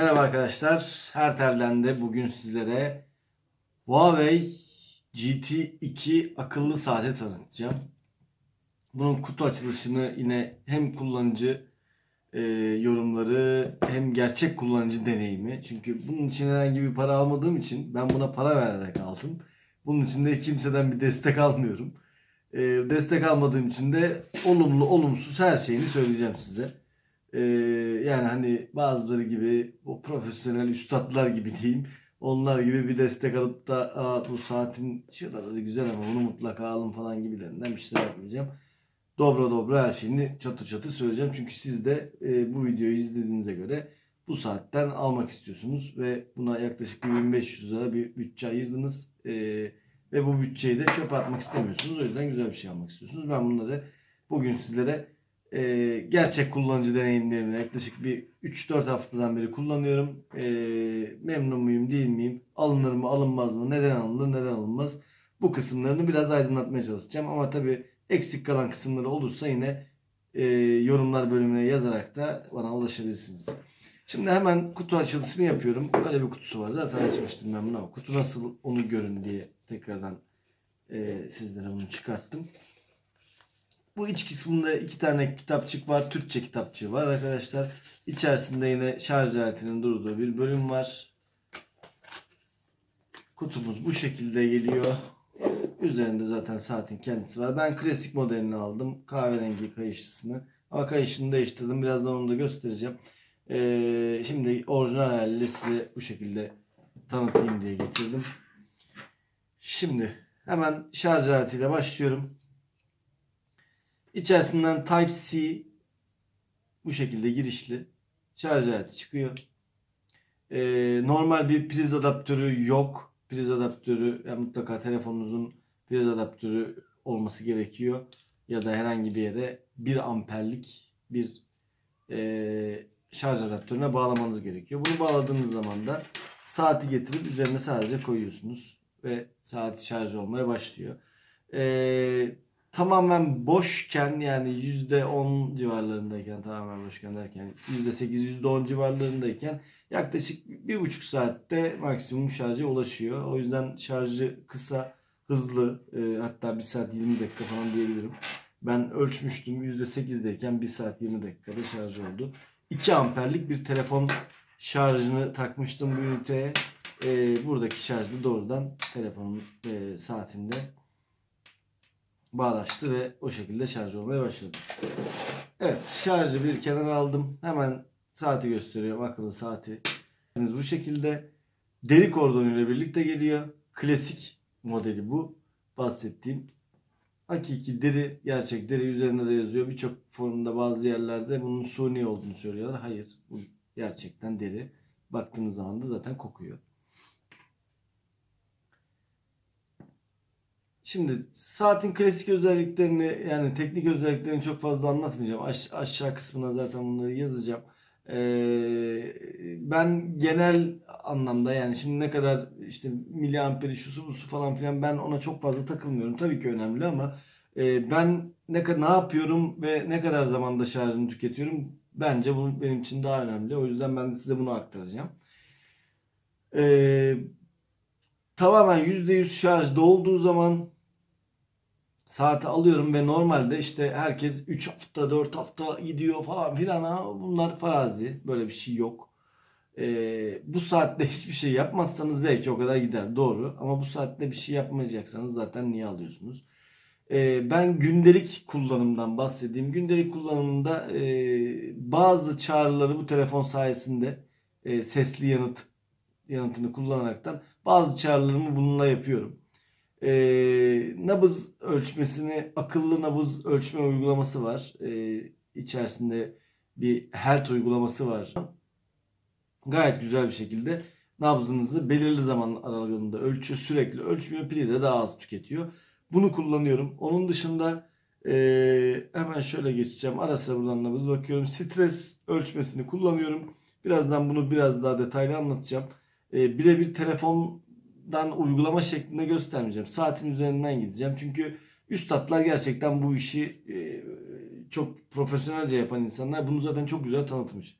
Merhaba arkadaşlar. Her telden de bugün sizlere Huawei GT2 akıllı saati tanıtacağım. Bunun kutu açılışını yine hem kullanıcı e, yorumları hem gerçek kullanıcı deneyimi. Çünkü bunun için herhangi bir para almadığım için ben buna para vererek aldım. Bunun için de kimseden bir destek almıyorum. E, destek almadığım için de olumlu olumsuz her şeyini söyleyeceğim size. Ee, yani hani bazıları gibi o profesyonel üstadlar gibi diyeyim. Onlar gibi bir destek alıp da Aa, bu saatin şuraları güzel ama bunu mutlaka alın falan gibilerinden bir şeyler yapmayacağım. Dobra dobra her şeyini çatır çatır söyleyeceğim. Çünkü siz de e, bu videoyu izlediğinize göre bu saatten almak istiyorsunuz ve buna yaklaşık 1500 lira bir bütçe ayırdınız. E, ve bu bütçeyi de çöpe atmak istemiyorsunuz. O yüzden güzel bir şey almak istiyorsunuz. Ben bunları bugün sizlere e, gerçek kullanıcı deneyimlerini yaklaşık bir 3-4 haftadan beri kullanıyorum. E, memnun muyum değil miyim? Alınır mı alınmaz mı? Neden alınır neden alınmaz? Bu kısımlarını biraz aydınlatmaya çalışacağım. Ama tabii eksik kalan kısımları olursa yine e, yorumlar bölümüne yazarak da bana ulaşabilirsiniz. Şimdi hemen kutu açılışını yapıyorum. Böyle bir kutusu var. Zaten açmıştım ben bunu ama kutu nasıl onu görün diye tekrardan e, sizlere bunu çıkarttım. Bu iç kısmında iki tane kitapçık var. Türkçe kitapçığı var arkadaşlar. İçerisinde yine şarj aletinin durduğu bir bölüm var. Kutumuz bu şekilde geliyor. Üzerinde zaten saatin kendisi var. Ben klasik modelini aldım. Kahverengi kayışlısını. Ama kayışını değiştirdim. Birazdan onu da göstereceğim. Ee, şimdi orijinal haliyle size bu şekilde tanıtayım diye getirdim. Şimdi hemen şarj aletiyle başlıyorum. İçerisinden Type-C bu şekilde girişli şarj aleti çıkıyor. Ee, normal bir priz adaptörü yok. Priz adaptörü yani mutlaka telefonunuzun priz adaptörü olması gerekiyor. Ya da herhangi bir yere 1 amperlik bir e, şarj adaptörüne bağlamanız gerekiyor. Bunu bağladığınız zaman da saati getirip üzerine sadece koyuyorsunuz ve saat şarj olmaya başlıyor. Ee, tamamen boşken yani %10 civarlarındayken tamamen boşken derken %8 %10 civarlarındayken yaklaşık bir buçuk saatte maksimum şarja ulaşıyor. O yüzden şarjı kısa, hızlı e, hatta 1 saat 20 dakika falan diyebilirim. Ben ölçmüştüm %8'deyken 1 saat 20 dakikada şarj oldu. 2 amperlik bir telefon şarjını takmıştım bu üniteye. E, buradaki şarjı doğrudan telefonun e, saatinde bağlaştı ve o şekilde şarj olmaya başladı. Evet şarjı bir kenara aldım. Hemen saati gösteriyorum. Akıllı saati. Bu şekilde deri kordon ile birlikte geliyor. Klasik modeli bu. Bahsettiğim hakiki deri, gerçek deri üzerinde de yazıyor. Birçok forumda bazı yerlerde bunun suni olduğunu söylüyorlar. Hayır bu gerçekten deri. Baktığınız zaman da zaten kokuyor. Şimdi saatin klasik özelliklerini yani teknik özelliklerini çok fazla anlatmayacağım. Aş- aşağı kısmına zaten bunları yazacağım. Ee, ben genel anlamda yani şimdi ne kadar işte miliamperi şusu busu falan filan ben ona çok fazla takılmıyorum. Tabii ki önemli ama e, ben ne ne yapıyorum ve ne kadar zamanda şarjını tüketiyorum bence bu benim için daha önemli. O yüzden ben size bunu aktaracağım. Ee, tamamen %100 şarj dolduğu zaman saati alıyorum ve normalde işte herkes 3 hafta 4 hafta gidiyor falan filan ama bunlar farazi. Böyle bir şey yok. Ee, bu saatte hiçbir şey yapmazsanız belki o kadar gider. Doğru. Ama bu saatte bir şey yapmayacaksanız zaten niye alıyorsunuz? Ee, ben gündelik kullanımdan bahsedeyim. Gündelik kullanımında e, bazı çağrıları bu telefon sayesinde e, sesli yanıt yanıtını kullanaraktan bazı çağrılarımı bununla yapıyorum. Ee, nabız ölçmesini akıllı nabız ölçme uygulaması var. Ee, içerisinde bir health uygulaması var. Gayet güzel bir şekilde nabzınızı belirli zaman aralığında ölçüyor. Sürekli ölçmüyor. Pili de daha az tüketiyor. Bunu kullanıyorum. Onun dışında e, hemen şöyle geçeceğim. Ara sıra buradan nabız bakıyorum. Stres ölçmesini kullanıyorum. Birazdan bunu biraz daha detaylı anlatacağım. E, birebir telefondan uygulama şeklinde göstermeyeceğim. Saatin üzerinden gideceğim. Çünkü üstadlar gerçekten bu işi e, çok profesyonelce yapan insanlar bunu zaten çok güzel tanıtmış.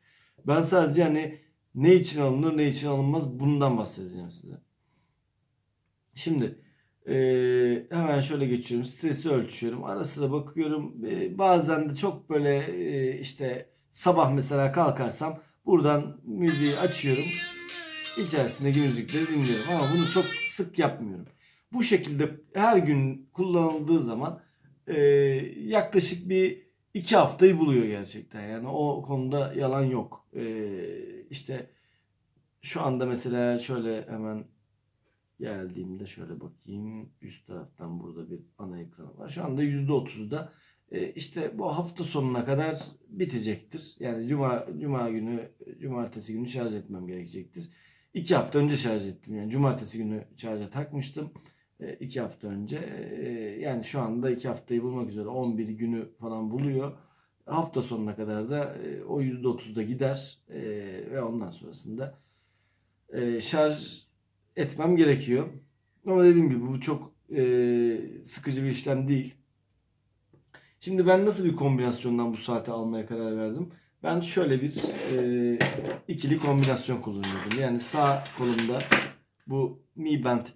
Ben sadece hani Ne için alınır, ne için alınmaz bundan bahsedeceğim size. Şimdi e, hemen şöyle geçiyorum. Stresi ölçüyorum. Ara sıra bakıyorum. E, bazen de çok böyle işte sabah mesela kalkarsam buradan müziği açıyorum. İçerisindeki müzikleri dinliyorum. Ama bunu çok sık yapmıyorum. Bu şekilde her gün kullanıldığı zaman e, yaklaşık bir iki haftayı buluyor gerçekten. Yani o konuda yalan yok. E, işte şu anda mesela şöyle hemen geldiğimde şöyle bakayım. Üst taraftan burada bir ana ekranı var. Şu anda %30'da e, işte bu hafta sonuna kadar bitecektir. Yani cuma cuma günü cumartesi günü şarj etmem gerekecektir. İki hafta önce şarj ettim. Yani cumartesi günü şarja takmıştım. E, iki hafta önce. E, yani şu anda iki haftayı bulmak üzere 11 günü falan buluyor. Hafta sonuna kadar da e, o %30'da gider. E, ve ondan sonrasında e, şarj etmem gerekiyor. Ama dediğim gibi bu çok e, sıkıcı bir işlem değil. Şimdi ben nasıl bir kombinasyondan bu saati almaya karar verdim? Ben şöyle bir e, ikili kombinasyon kullanıyordum. Yani sağ kolumda bu Mi Band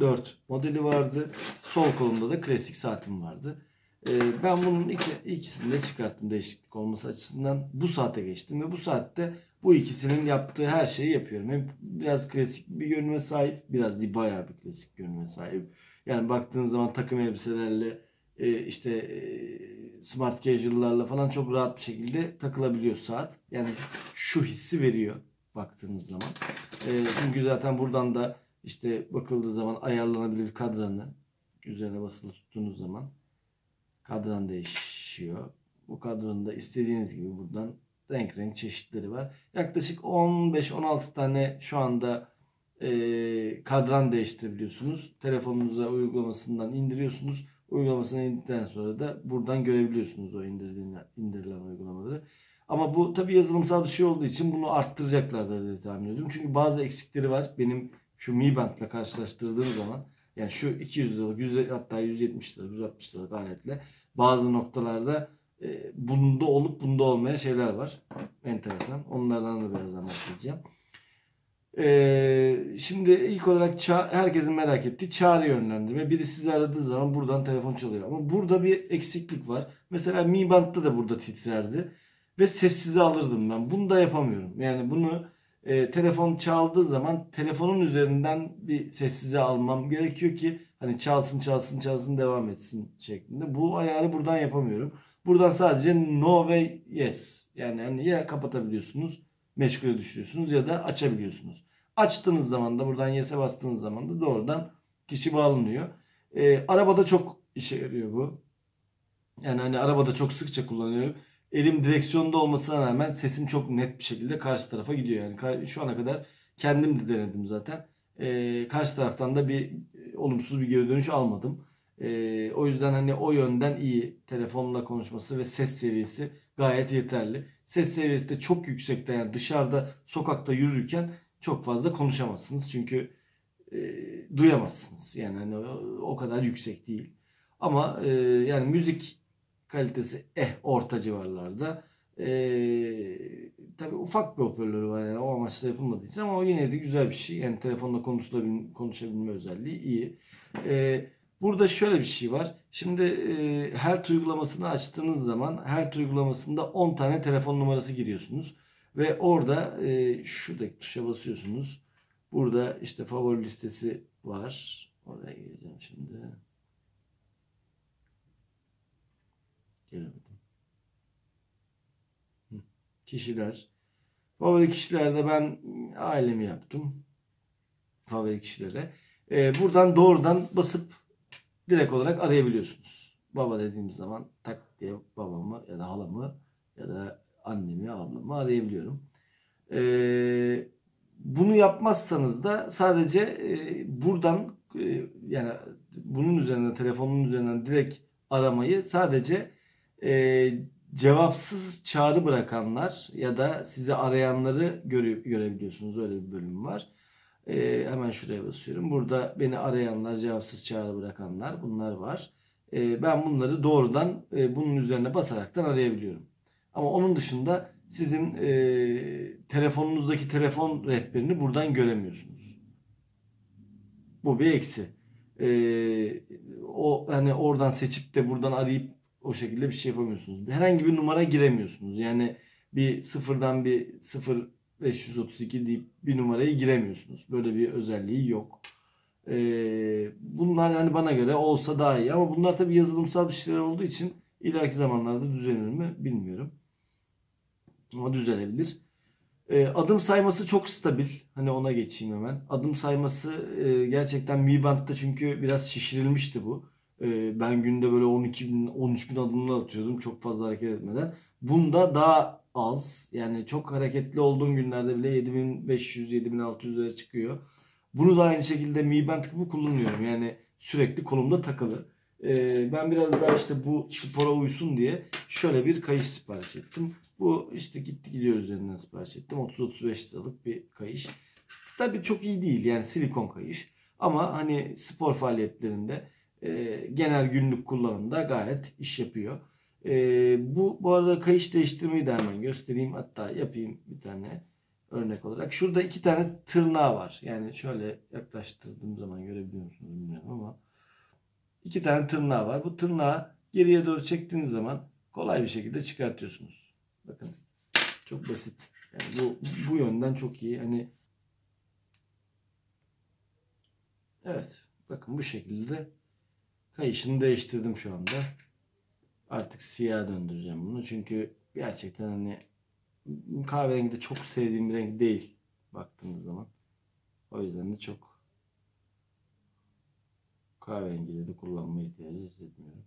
4 modeli vardı. Sol kolumda da klasik saatim vardı. E, ben bunun iki, ikisini de çıkarttım değişiklik olması açısından. Bu saate geçtim ve bu saatte bu ikisinin yaptığı her şeyi yapıyorum. Hem biraz klasik bir görünüme sahip, biraz değil bayağı bir klasik görünüme sahip. Yani baktığın zaman takım elbiselerle e, işte e, smart casual'larla falan çok rahat bir şekilde takılabiliyor saat. Yani şu hissi veriyor baktığınız zaman. E, çünkü zaten buradan da işte bakıldığı zaman ayarlanabilir kadranı üzerine basılı tuttuğunuz zaman kadran değişiyor. Bu kadranı da istediğiniz gibi buradan renk renk çeşitleri var. Yaklaşık 15-16 tane şu anda e, kadran değiştirebiliyorsunuz. Telefonunuza uygulamasından indiriyorsunuz. Uygulamasına indikten sonra da buradan görebiliyorsunuz o indirilen, uygulamaları. Ama bu tabi yazılımsal bir şey olduğu için bunu arttıracaklardır diye tahmin ediyorum. Çünkü bazı eksikleri var. Benim şu Mi Band ile karşılaştırdığım zaman yani şu 200 liralık 100, hatta 170 liralık 160 liralık aletle bazı noktalarda e, bunda olup bunda olmayan şeyler var. Enteresan. Onlardan da birazdan bahsedeceğim. Ee, şimdi ilk olarak herkesin merak ettiği çağrı yönlendirme. Biri sizi aradığı zaman buradan telefon çalıyor. Ama burada bir eksiklik var. Mesela Mi Band'da da burada titrerdi. Ve sessize alırdım ben. Bunu da yapamıyorum. Yani bunu e, telefon çaldığı zaman telefonun üzerinden bir sessize almam gerekiyor ki hani çalsın çalsın çalsın devam etsin şeklinde. Bu ayarı buradan yapamıyorum. Buradan sadece no ve yes. Yani hani ya kapatabiliyorsunuz, meşgule düşürüyorsunuz ya da açabiliyorsunuz. Açtığınız zaman da buradan yes'e bastığınız zaman da doğrudan kişi bağlanıyor. Ee, arabada çok işe yarıyor bu. Yani hani arabada çok sıkça kullanıyorum. Elim direksiyonda olmasına rağmen sesim çok net bir şekilde karşı tarafa gidiyor. Yani şu ana kadar kendim de denedim zaten. Ee, karşı taraftan da bir olumsuz bir geri dönüş almadım. E, o yüzden hani o yönden iyi. Telefonla konuşması ve ses seviyesi gayet yeterli. Ses seviyesi de çok yüksekte yani dışarıda sokakta yürürken çok fazla konuşamazsınız. Çünkü e, duyamazsınız. Yani hani o, kadar yüksek değil. Ama e, yani müzik kalitesi eh orta civarlarda. E, tabii ufak bir hoparlörü var yani o amaçla yapılmadığı için ama o yine de güzel bir şey. Yani telefonla konuşulabilme, konuşabilme özelliği iyi. E, Burada şöyle bir şey var. Şimdi e, Health uygulamasını açtığınız zaman Health uygulamasında 10 tane telefon numarası giriyorsunuz. Ve orada e, şuradaki tuşa basıyorsunuz. Burada işte favori listesi var. Oraya geleceğim şimdi. Gelemedim. Kişiler. Favori kişilerde ben ailemi yaptım. Favori kişilere. E, buradan doğrudan basıp direkt olarak arayabiliyorsunuz. Baba dediğimiz zaman tak diye babamı ya da halamı ya da annemi, ablamı arayabiliyorum. Ee, bunu yapmazsanız da sadece e, buradan e, yani bunun üzerinden telefonun üzerinden direkt aramayı sadece e, cevapsız çağrı bırakanlar ya da sizi arayanları göre, görebiliyorsunuz. Öyle bir bölüm var. E, hemen şuraya basıyorum. Burada beni arayanlar, cevapsız çağrı bırakanlar bunlar var. E, ben bunları doğrudan e, bunun üzerine basaraktan arayabiliyorum. Ama onun dışında sizin e, telefonunuzdaki telefon rehberini buradan göremiyorsunuz. Bu bir eksi. E, o hani oradan seçip de buradan arayıp o şekilde bir şey yapamıyorsunuz. Herhangi bir numara giremiyorsunuz. Yani bir sıfırdan bir 0 532 deyip bir numarayı giremiyorsunuz. Böyle bir özelliği yok. Ee, bunlar yani bana göre olsa daha iyi ama bunlar tabii yazılımsal bir şeyler olduğu için ileriki zamanlarda düzelir mi bilmiyorum. Ama düzelebilir. Ee, adım sayması çok stabil. Hani ona geçeyim hemen. Adım sayması e, gerçekten Mi Band'da çünkü biraz şişirilmişti bu. E, ben günde böyle 12 bin, 13 bin adımlar atıyordum çok fazla hareket etmeden. Bunda daha az. Yani çok hareketli olduğum günlerde bile 7500-7600'lere çıkıyor. Bunu da aynı şekilde Mi Band gibi kullanıyorum. Yani sürekli kolumda takılı. Ee, ben biraz daha işte bu spora uysun diye şöyle bir kayış sipariş ettim. Bu işte gitti gidiyor üzerinden sipariş ettim. 30-35 liralık bir kayış. Tabii çok iyi değil yani silikon kayış. Ama hani spor faaliyetlerinde e, genel günlük kullanımda gayet iş yapıyor. E, bu bu arada kayış değiştirmeyi de hemen göstereyim. Hatta yapayım bir tane örnek olarak. Şurada iki tane tırnağı var. Yani şöyle yaklaştırdığım zaman görebiliyor musunuz bilmiyorum ama iki tane tırnağı var. Bu tırnağı geriye doğru çektiğiniz zaman kolay bir şekilde çıkartıyorsunuz. Bakın çok basit. Yani bu bu yönden çok iyi. Hani Evet. Bakın bu şekilde kayışını değiştirdim şu anda. Artık siyah döndüreceğim bunu. Çünkü gerçekten hani kahverengi de çok sevdiğim bir renk değil baktığınız zaman. O yüzden de çok kahverengileri de kullanma ihtiyacı hissetmiyorum.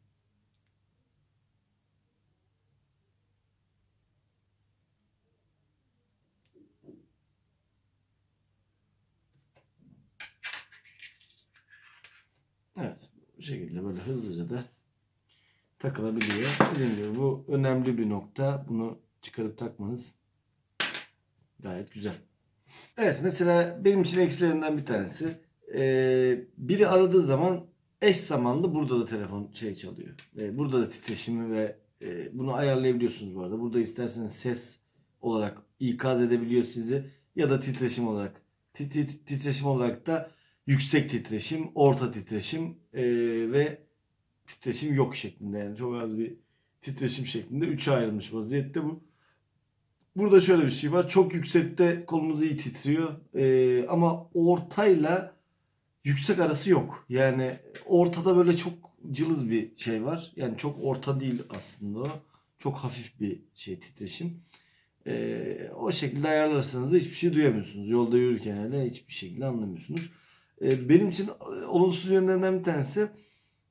Evet. Bu şekilde böyle hızlıca da takılabiliyor. Dediğim gibi bu önemli bir nokta. Bunu çıkarıp takmanız gayet güzel. Evet mesela benim için eksilerinden bir tanesi. Ee, biri aradığı zaman eş zamanlı burada da telefon şey çalıyor. Ee, burada da titreşimi ve e, bunu ayarlayabiliyorsunuz bu arada. Burada isterseniz ses olarak ikaz edebiliyor sizi ya da titreşim olarak. Titreşim olarak da yüksek titreşim, orta titreşim e, ve titreşim yok şeklinde. Yani çok az bir titreşim şeklinde üçe ayrılmış vaziyette bu. Burada şöyle bir şey var. Çok yüksekte kolunuz iyi titriyor. E, ama ortayla yüksek arası yok. Yani ortada böyle çok cılız bir şey var. Yani çok orta değil aslında. Çok hafif bir şey titreşim. Ee, o şekilde ayarlarsanız da hiçbir şey duyamıyorsunuz. Yolda yürürken hele hiçbir şekilde anlamıyorsunuz. Ee, benim için olumsuz yönlerinden bir tanesi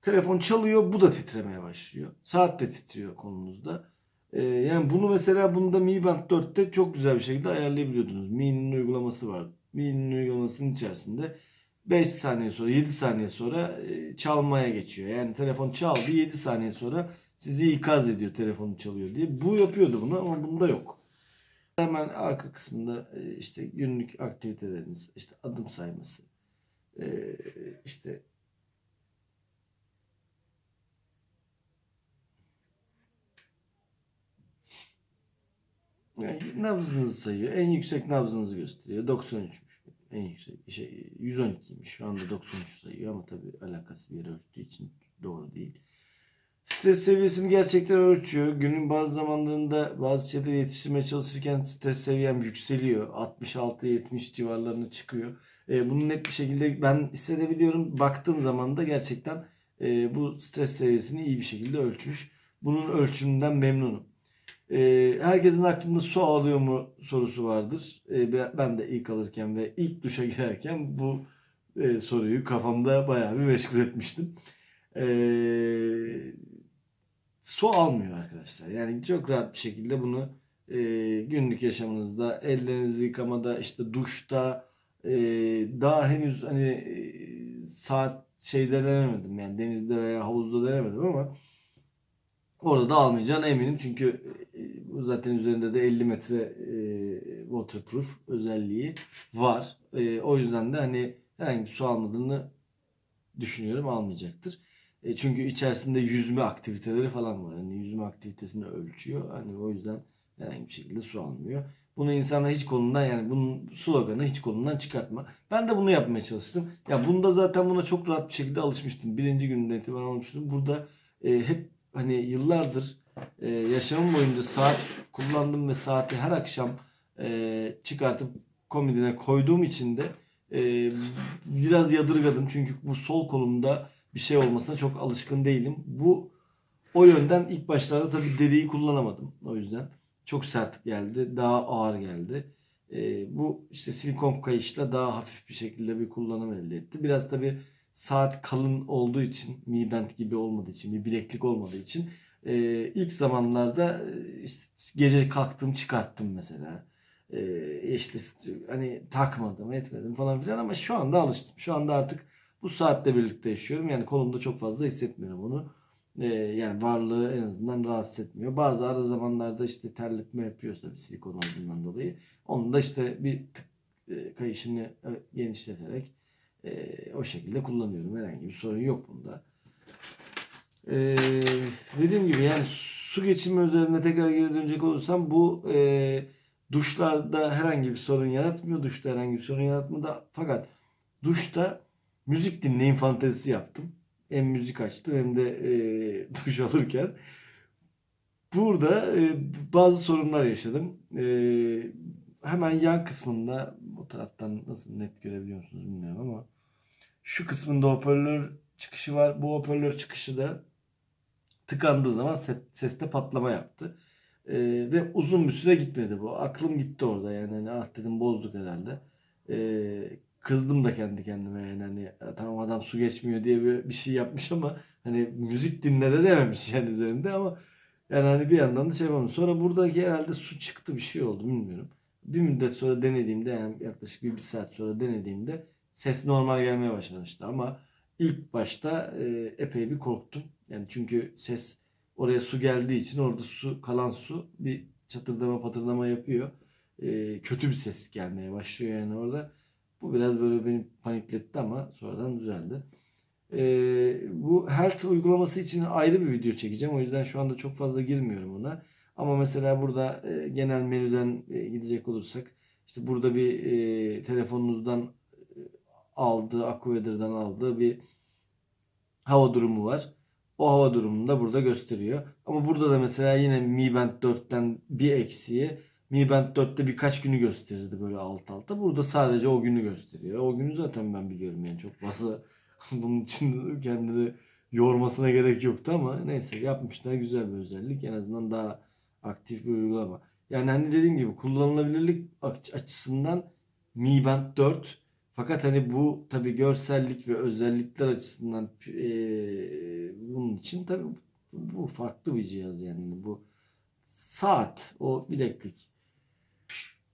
telefon çalıyor bu da titremeye başlıyor. Saat de titriyor kolunuzda. Ee, yani bunu mesela bunda Mi Band 4'te çok güzel bir şekilde ayarlayabiliyordunuz. Mi'nin uygulaması var. Mi'nin uygulamasının içerisinde 5 saniye sonra 7 saniye sonra e, çalmaya geçiyor. Yani telefon çaldı 7 saniye sonra sizi ikaz ediyor telefonu çalıyor diye. Bu yapıyordu bunu ama bunda yok. Hemen arka kısmında e, işte günlük aktiviteleriniz, işte adım sayması, e, işte yani nabzınızı sayıyor. En yüksek nabzınızı gösteriyor. 93'müş. En yüksek şey 112'ymiş. Şu anda 93 sayıyor ama tabii alakası bir yere ölçtüğü için doğru değil. Stres seviyesini gerçekten ölçüyor. Günün bazı zamanlarında bazı şeyleri yetiştirmeye çalışırken stres seviyem yükseliyor. 66-70 civarlarına çıkıyor. E, bunu net bir şekilde ben hissedebiliyorum. Baktığım zaman da gerçekten e, bu stres seviyesini iyi bir şekilde ölçmüş. Bunun ölçümünden memnunum. E, herkesin aklında su alıyor mu sorusu vardır. E, ben de ilk alırken ve ilk duşa girerken bu e, soruyu kafamda bayağı bir meşgul etmiştim. E, su almıyor arkadaşlar. Yani çok rahat bir şekilde bunu e, günlük yaşamınızda, ellerinizi yıkamada, işte duşta, e, daha henüz hani saat şeyde denemedim yani denizde veya havuzda denemedim ama orada da almayacağına eminim çünkü e, zaten üzerinde de 50 metre e, waterproof özelliği var. E, o yüzden de hani herhangi bir su almadığını düşünüyorum almayacaktır. E, çünkü içerisinde yüzme aktiviteleri falan var. Hani yüzme aktivitesini ölçüyor. Hani o yüzden Herhangi bir şekilde su almıyor. Bunu insana hiç kolundan yani bunun sloganı hiç kolundan çıkartma. Ben de bunu yapmaya çalıştım. Ya bunda zaten buna çok rahat bir şekilde alışmıştım. Birinci günden itibaren almıştım. Burada e, hep hani yıllardır e, yaşamım boyunca saat kullandım ve saati her akşam e, çıkartıp komodine koyduğum için de e, biraz yadırgadım. Çünkü bu sol kolumda bir şey olmasına çok alışkın değilim. Bu o yönden ilk başlarda tabii deriyi kullanamadım. O yüzden çok sert geldi. Daha ağır geldi. E, bu işte silikon kayışla daha hafif bir şekilde bir kullanım elde etti. Biraz tabii saat kalın olduğu için, Mi Band gibi olmadığı için, bir bileklik olmadığı için e, ilk zamanlarda e, işte gece kalktım çıkarttım mesela. E, işte hani takmadım etmedim falan filan ama şu anda alıştım. Şu anda artık bu saatle birlikte yaşıyorum. Yani kolumda çok fazla hissetmiyorum onu. E, yani varlığı en azından rahatsız etmiyor. Bazı ara zamanlarda işte terletme yapıyoruz tabii silikon olduğundan dolayı. Onu da işte bir tık e, kayışını e, genişleterek e, o şekilde kullanıyorum. Herhangi bir sorun yok bunda. E, dediğim gibi yani su geçirme üzerine tekrar geri dönecek olursam bu e, duşlarda herhangi bir sorun yaratmıyor. Duşta herhangi bir sorun yaratmadı. Fakat duşta müzik dinleyin fantezisi yaptım. Hem müzik açtım hem de e, duş alırken. Burada e, bazı sorunlar yaşadım. E, hemen yan kısmında taraftan nasıl net görebiliyor musunuz bilmiyorum ama şu kısmında hoparlör çıkışı var. Bu hoparlör çıkışı da tıkandığı zaman seste patlama yaptı. Ee, ve uzun bir süre gitmedi bu. Aklım gitti orada yani hani ah dedim bozduk herhalde. Ee, kızdım da kendi kendime yani hani tamam adam su geçmiyor diye bir, bir şey yapmış ama hani müzik dinle de dememiş yani üzerinde ama yani hani bir yandan da şey yapamadım. Sonra buradaki herhalde su çıktı bir şey oldu bilmiyorum. Bir müddet sonra denediğimde yani yaklaşık bir, bir saat sonra denediğimde ses normal gelmeye başlamıştı ama ilk başta e, epey bir korktum. Yani çünkü ses oraya su geldiği için orada su kalan su bir çatırdama patırdama yapıyor. E, kötü bir ses gelmeye başlıyor yani orada. Bu biraz böyle beni panikletti ama sonradan düzeldi. E, bu Health uygulaması için ayrı bir video çekeceğim. O yüzden şu anda çok fazla girmiyorum ona. Ama mesela burada e, genel menüden e, gidecek olursak işte burada bir e, telefonunuzdan e, aldığı, aldığı bir hava durumu var. O hava durumunu da burada gösteriyor. Ama burada da mesela yine Mi Band 4'ten bir eksiği Mi Band 4'te birkaç günü gösterirdi böyle alt alta. Burada sadece o günü gösteriyor. O günü zaten ben biliyorum yani çok fazla bunun için kendini yormasına gerek yoktu ama neyse yapmışlar güzel bir özellik. En azından daha aktif bir uygulama. Yani hani dediğim gibi kullanılabilirlik açısından Mi Band 4 fakat hani bu tabi görsellik ve özellikler açısından e, bunun için tabi bu farklı bir cihaz yani bu saat o bileklik.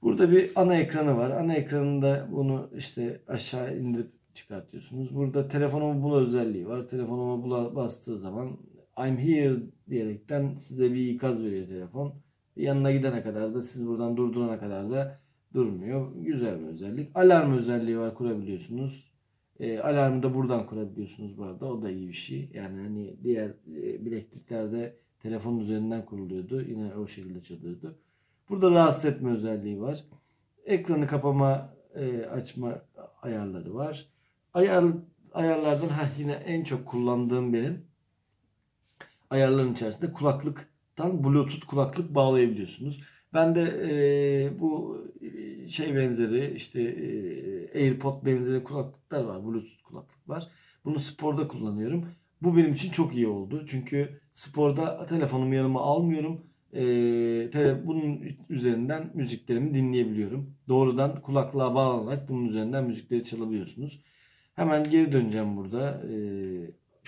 Burada bir ana ekranı var. Ana ekranında bunu işte aşağı indirip çıkartıyorsunuz. Burada telefonumu bul özelliği var. Telefonuma bula bastığı zaman I'm here diyerekten size bir ikaz veriyor telefon. Yanına gidene kadar da siz buradan durdurana kadar da durmuyor. Güzel bir özellik. Alarm özelliği var kurabiliyorsunuz. E, alarmı da buradan kurabiliyorsunuz bu arada. O da iyi bir şey. Yani hani diğer e, bilekliklerde telefon üzerinden kuruluyordu. Yine o şekilde çalıyordu. Burada rahatsız etme özelliği var. Ekranı kapama, e, açma ayarları var. Ayar ayarlardan ha yine en çok kullandığım benim ayarların içerisinde kulaklıktan Bluetooth kulaklık bağlayabiliyorsunuz. Ben de e, bu şey benzeri işte e, AirPod benzeri kulaklıklar var. Bluetooth kulaklık var. Bunu sporda kullanıyorum. Bu benim için çok iyi oldu. Çünkü sporda telefonumu yanıma almıyorum. E, tele, bunun üzerinden müziklerimi dinleyebiliyorum. Doğrudan kulaklığa bağlanarak bunun üzerinden müzikleri çalabiliyorsunuz. Hemen geri döneceğim burada. E,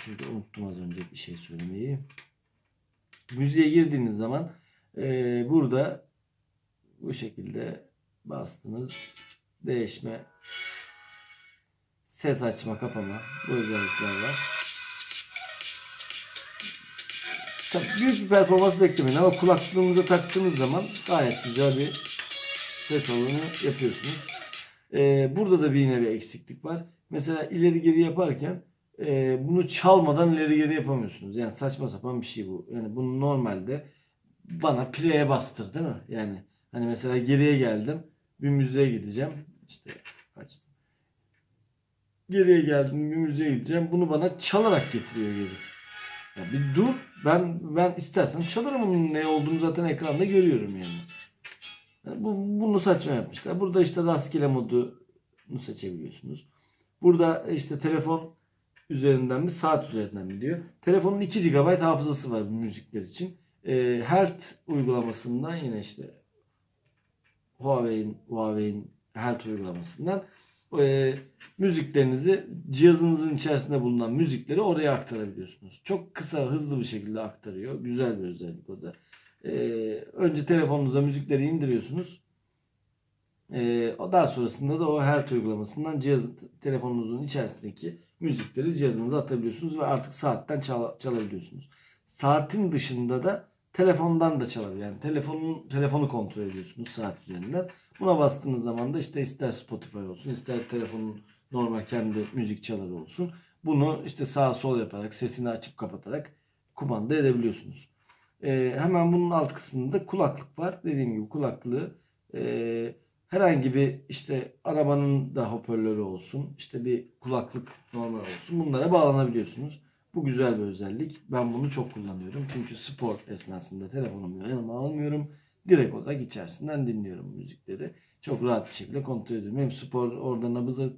çünkü unuttum az önce bir şey söylemeyi. Müziğe girdiğiniz zaman e, burada bu şekilde bastınız. Değişme, ses açma, kapama bu özellikler var. Tabii büyük bir performans beklemeyin ama kulaklığınıza taktığınız zaman gayet güzel bir ses alanı yapıyorsunuz. Ee, burada da bir yine bir eksiklik var. Mesela ileri geri yaparken e, bunu çalmadan ileri geri yapamıyorsunuz. Yani saçma sapan bir şey bu. Yani bunu normalde bana play'e bastır değil mi? Yani hani mesela geriye geldim. Bir müziğe gideceğim. İşte açtım. Geriye geldim bir müziğe gideceğim. Bunu bana çalarak getiriyor geri. Ya bir dur. Ben ben istersen çalarım onun ne olduğunu zaten ekranda görüyorum yani. Yani bu, bunu saçma yapmışlar. Burada işte rastgele modunu seçebiliyorsunuz. Burada işte telefon üzerinden mi saat üzerinden mi diyor. Telefonun 2 GB hafızası var bu müzikler için. E, Health uygulamasından yine işte Huawei'in Huawei'in Health uygulamasından e, müziklerinizi cihazınızın içerisinde bulunan müzikleri oraya aktarabiliyorsunuz. Çok kısa hızlı bir şekilde aktarıyor. Güzel bir özellik o da. E, önce telefonunuza müzikleri indiriyorsunuz. E, daha sonrasında da o Health uygulamasından cihaz telefonunuzun içerisindeki müzikleri cihazınıza atabiliyorsunuz ve artık saatten çal, çalabiliyorsunuz. Saatin dışında da telefondan da çalabiliyor. Yani telefonun telefonu kontrol ediyorsunuz saat üzerinden. Buna bastığınız zaman da işte ister Spotify olsun, ister telefonun normal kendi müzik çaları olsun. Bunu işte sağ sol yaparak, sesini açıp kapatarak kumanda edebiliyorsunuz. Ee, hemen bunun alt kısmında kulaklık var. Dediğim gibi kulaklığı e, herhangi bir işte arabanın da hoparlörü olsun, işte bir kulaklık normal olsun. Bunlara bağlanabiliyorsunuz. Bu güzel bir özellik. Ben bunu çok kullanıyorum. Çünkü spor esnasında telefonumu yanıma almıyorum. Direkt olarak içerisinden dinliyorum müzikleri. Çok rahat bir şekilde kontrol ediyorum. Hem spor orada nabız e,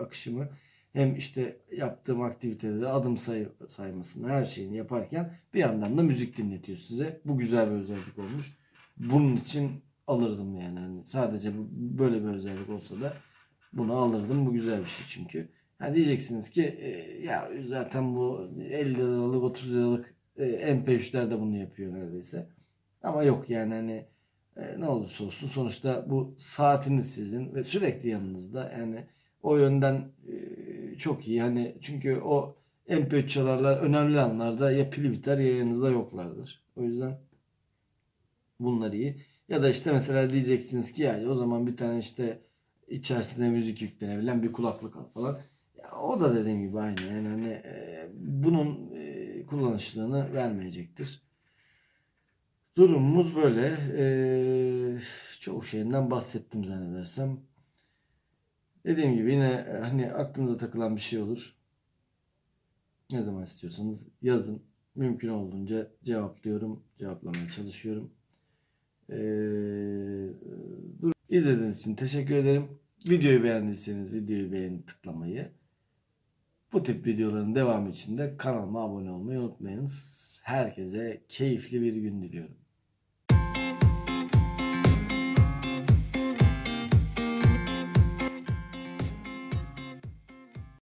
akışımı hem işte yaptığım aktiviteleri adım say saymasını her şeyini yaparken bir yandan da müzik dinletiyor size. Bu güzel bir özellik olmuş. Bunun için alırdım yani. yani sadece böyle bir özellik olsa da bunu alırdım. Bu güzel bir şey çünkü. Yani diyeceksiniz ki e, ya zaten bu 50 liralık 30 liralık e, MP3'ler de bunu yapıyor neredeyse. Ama yok yani hani e, ne olursa olsun sonuçta bu saatiniz sizin ve sürekli yanınızda yani o yönden e, çok iyi. Hani çünkü o MP3 çalarlar önemli anlarda ya pili biter ya yanınızda yoklardır. O yüzden bunlar iyi. Ya da işte mesela diyeceksiniz ki ya o zaman bir tane işte içerisinde müzik yüklenebilen bir kulaklık al falan. Ya o da dediğim gibi aynı. Yani hani e, bunun e, vermeyecektir. Durumumuz böyle. E, çok şeyinden bahsettim zannedersem. Dediğim gibi yine hani aklınıza takılan bir şey olur. Ne zaman istiyorsanız yazın. Mümkün olduğunca cevaplıyorum. Cevaplamaya çalışıyorum. Ee, izlediğiniz için teşekkür ederim. Videoyu beğendiyseniz videoyu beğeni tıklamayı. Bu tip videoların devamı için de kanalıma abone olmayı unutmayınız. Herkese keyifli bir gün diliyorum.